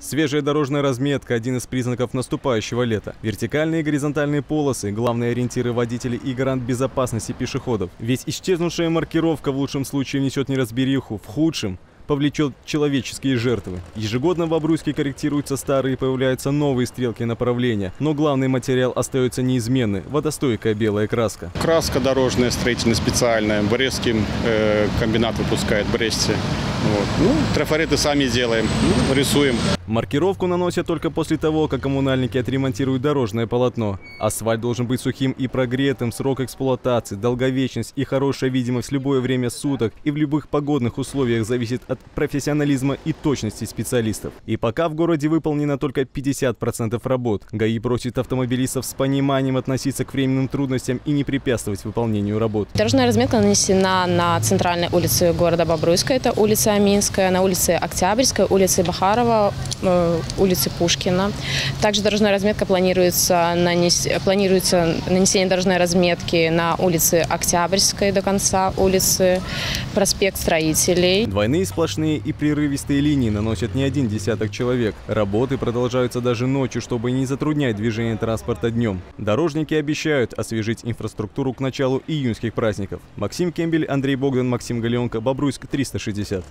Свежая дорожная разметка – один из признаков наступающего лета. Вертикальные и горизонтальные полосы – главные ориентиры водителей и гарант безопасности пешеходов. Ведь исчезнувшая маркировка в лучшем случае несет неразбериху, в худшем – повлечет человеческие жертвы. Ежегодно в Обруйске корректируются старые и появляются новые стрелки направления, но главный материал остается неизменный – водостойкая белая краска. Краска дорожная, строительная специальная. Брестский э, комбинат выпускает в Бресте. Вот. Ну, трафареты сами делаем, ну, рисуем. Маркировку наносят только после того, как коммунальники отремонтируют дорожное полотно. Асфальт должен быть сухим и прогретым, срок эксплуатации, долговечность и хорошая видимость в любое время суток и в любых погодных условиях зависит от профессионализма и точности специалистов. И пока в городе выполнено только 50% работ, ГАИ просит автомобилистов с пониманием относиться к временным трудностям и не препятствовать выполнению работ. Дорожная разметка нанесена на центральной улице города Бобруйска, это улица Минская, на улице Октябрьской, улице Бахарова, э, улице Пушкина. Также дорожная разметка планируется, нанес... планируется нанесение дорожной разметки на улице Октябрьской до конца улицы, проспект Строителей. Двойные сплошные и прерывистые линии наносят не один десяток человек. Работы продолжаются даже ночью, чтобы не затруднять движение транспорта днем. Дорожники обещают освежить инфраструктуру к началу июньских праздников. Максим Кембель, Андрей Богдан, Максим Галеонко, Бобруйск, 360.